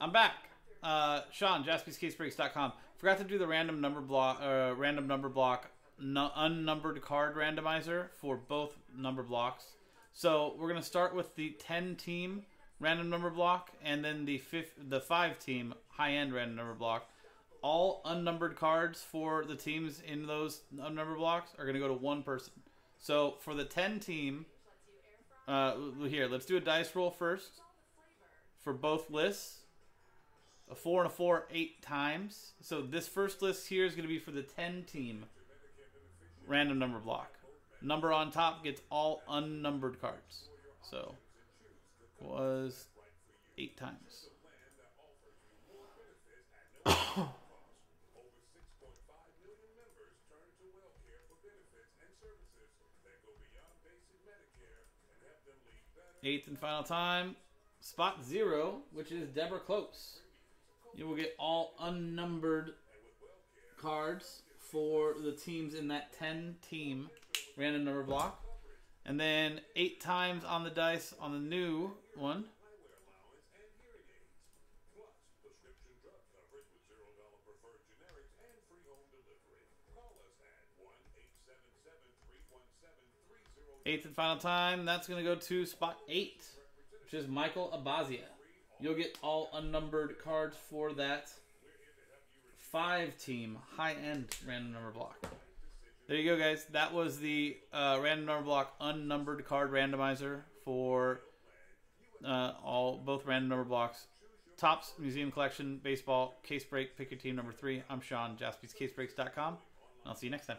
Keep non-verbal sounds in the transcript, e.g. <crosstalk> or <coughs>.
I'm back. Uh, Sean, jaspyscasebreaks.com. Forgot to do the random number block, uh, random number block, unnumbered card randomizer for both number blocks. So we're gonna start with the 10 team random number block, and then the fifth, the five team high end random number block. All unnumbered cards for the teams in those unnumbered blocks are gonna go to one person. So for the 10 team, uh, here let's do a dice roll first for both lists a four and a four eight times. So this first list here is going to be for the 10 team random number block. Number on top gets all unnumbered cards. So was eight times. <coughs> Eighth and final time, spot zero, which is Deborah Close. You will get all unnumbered cards for the teams in that 10 team random number block. And then eight times on the dice on the new one. Eighth and final time, that's going to go to spot eight, which is Michael Abazia. You'll get all unnumbered cards for that five team high end random number block. There you go, guys. That was the uh, random number block unnumbered card randomizer for uh, all both random number blocks. Topps Museum Collection Baseball Case Break. Pick your team number three. I'm Sean, jaspyscasebreaks.com. I'll see you next time.